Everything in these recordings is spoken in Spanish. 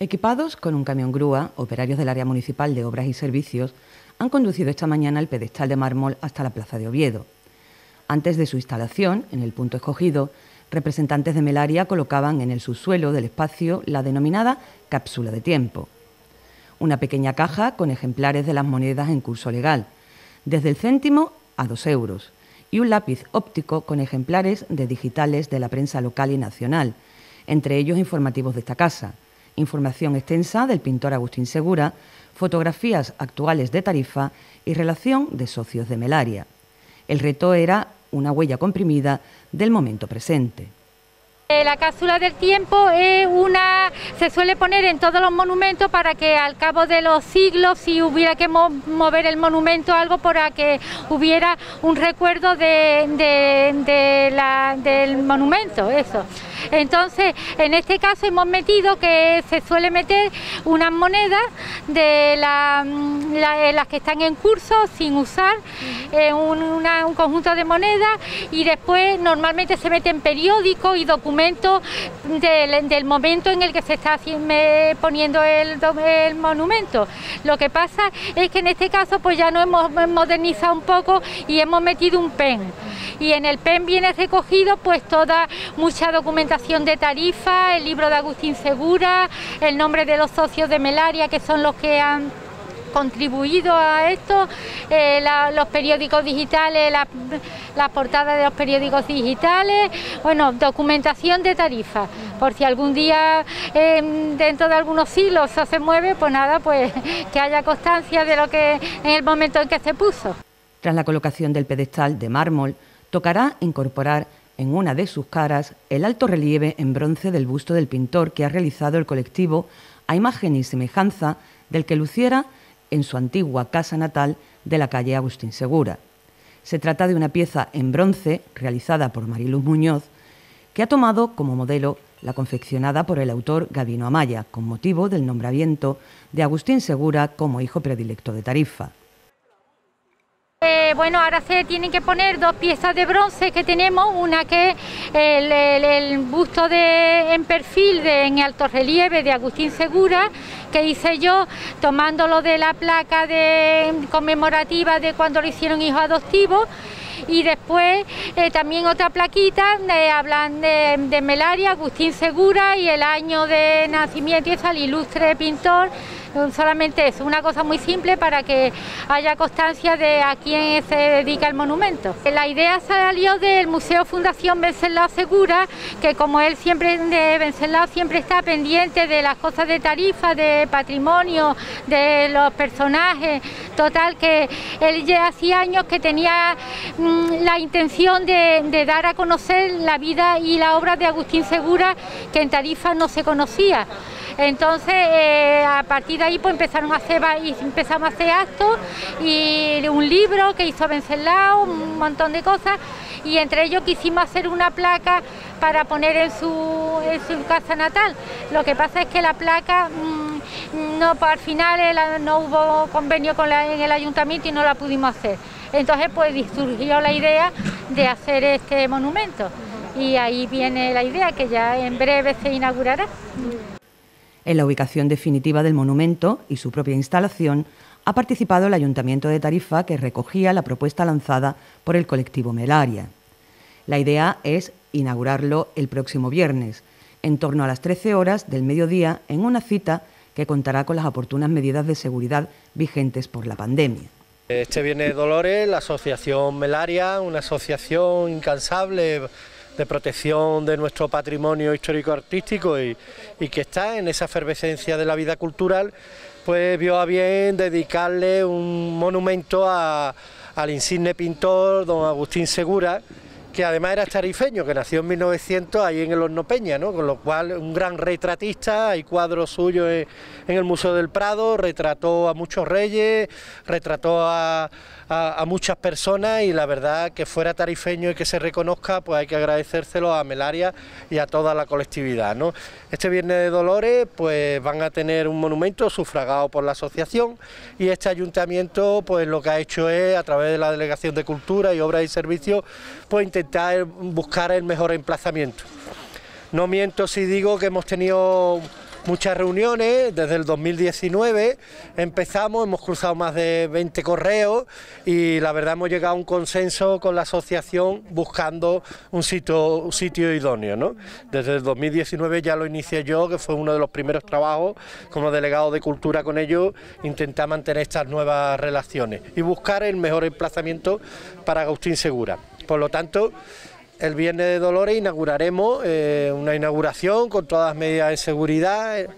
Equipados con un camión grúa, operarios del área municipal de obras y servicios han conducido esta mañana el pedestal de mármol hasta la plaza de Oviedo. Antes de su instalación, en el punto escogido, representantes de Melaria colocaban en el subsuelo del espacio la denominada cápsula de tiempo. Una pequeña caja con ejemplares de las monedas en curso legal, desde el céntimo a dos euros, y un lápiz óptico con ejemplares de digitales de la prensa local y nacional, entre ellos informativos de esta casa información extensa del pintor Agustín Segura, fotografías actuales de Tarifa y relación de socios de Melaria. El reto era una huella comprimida del momento presente. Eh, la cápsula del tiempo es una, se suele poner en todos los monumentos para que al cabo de los siglos, si hubiera que mover el monumento algo, para que hubiera un recuerdo del monumento, eso. Entonces, en este caso hemos metido que se suele meter unas monedas de las que están en curso sin usar, eh, un, conjunto de monedas y después normalmente se meten periódicos y documentos del, momento en el que se está poniendo el, el, monumento. Lo que pasa es que en este caso pues ya no hemos modernizado un poco y hemos metido un pen y en el PEN viene recogido pues toda mucha documentación de tarifa, el libro de Agustín Segura, el nombre de los socios de Melaria que son los que han contribuido a esto, eh, los periódicos digitales, las portadas de los periódicos digitales, bueno, documentación de tarifa, por si algún día em, dentro de algunos eso se mueve, pues nada, pues que haya constancia de lo que en el momento en que se puso. Tras la colocación del pedestal de mármol, tocará incorporar en una de sus caras el alto relieve en bronce del busto del pintor que ha realizado el colectivo a imagen y semejanza del que luciera en su antigua casa natal de la calle Agustín Segura. Se trata de una pieza en bronce realizada por Mariluz Muñoz que ha tomado como modelo la confeccionada por el autor Gabino Amaya con motivo del nombramiento de Agustín Segura como hijo predilecto de Tarifa. Eh, bueno, ahora se tienen que poner dos piezas de bronce que tenemos, una que es el, busto de, en perfil de, en alto relieve de Agustín Segura, que hice yo tomándolo de la placa de, conmemorativa de cuando lo hicieron hijo adoptivo y después eh, también otra plaquita, hablan de, de, Melaria, Agustín Segura y el año de nacimiento y es el ilustre pintor solamente es una cosa muy simple para que haya constancia de a quién se dedica el monumento. La idea salió del Museo Fundación Venceslao Segura, que como él siempre de siempre está pendiente de las cosas de tarifa, de patrimonio, de los personajes, total que él ya hacía años que tenía mm, la intención de, de dar a conocer la vida y la obra de Agustín Segura que en Tarifa no se conocía. Entonces, eh, a partir de ahí pues empezaron a hacer, empezamos a hacer actos y un libro que hizo Venceslao, un montón de cosas y entre ellos quisimos hacer una placa para poner en su, casa natal. Lo que pasa es que la placa mm, no, al final no hubo convenio con en el ayuntamiento y no la pudimos hacer. Entonces pues surgió la idea de hacer este monumento y ahí viene la idea que ya en breve se inaugurará. En la ubicación definitiva del monumento y su propia instalación ha participado el Ayuntamiento de Tarifa que recogía la propuesta lanzada por el colectivo Melaria. La idea es inaugurarlo el próximo viernes, en torno a las 13 horas del mediodía, en una cita que contará con las oportunas medidas de seguridad vigentes por la pandemia. Este viene Dolores, la Asociación Melaria, una asociación incansable de protección de nuestro patrimonio histórico-artístico y, que está en esa efervescencia de la vida cultural, pues vio a bien dedicarle un monumento al insigne pintor don Agustín Segura, que además era tarifeño, que nació en 1900 ahí en el Horno Peña, ¿no? con lo cual un gran retratista, hay cuadros suyos en, el Museo del Prado, retrató a muchos reyes, retrató a, muchas personas y la verdad que fuera tarifeño y que se reconozca, pues hay que agradecérselo a Melaria y a toda la colectividad. ¿no? Este Viernes de Dolores pues van a tener un monumento sufragado por la asociación y este ayuntamiento pues lo que ha hecho es a través de la Delegación de Cultura y Obras y Servicios pues intentar buscar el mejor emplazamiento. No miento si digo que hemos tenido muchas reuniones, desde el 2019 empezamos, hemos cruzado más de 20 correos y la verdad hemos llegado a un consenso con la asociación buscando un sitio, idóneo. ¿no? Desde el 2019 ya lo inicié yo, que fue uno de los primeros trabajos como delegado de cultura con ellos, intentar mantener estas nuevas relaciones y buscar el mejor emplazamiento para Agustín Segura. Por lo tanto, el Viernes de Dolores inauguraremos eh, una inauguración con todas las medidas de seguridad, eh,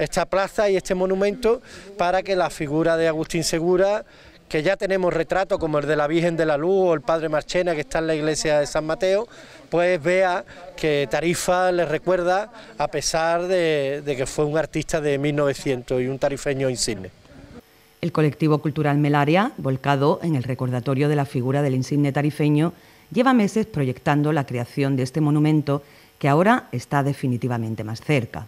esta plaza y este monumento, para que la figura de Agustín Segura, que ya tenemos retrato como el de la Virgen de la Luz o el Padre Marchena que está en la iglesia de San Mateo, pues vea que Tarifa le recuerda a pesar de, de que fue un artista de 1900 y un tarifeño insigne. El colectivo cultural Melaria, volcado en el recordatorio de la figura del insigne tarifeño, lleva meses proyectando la creación de este monumento que ahora está definitivamente más cerca.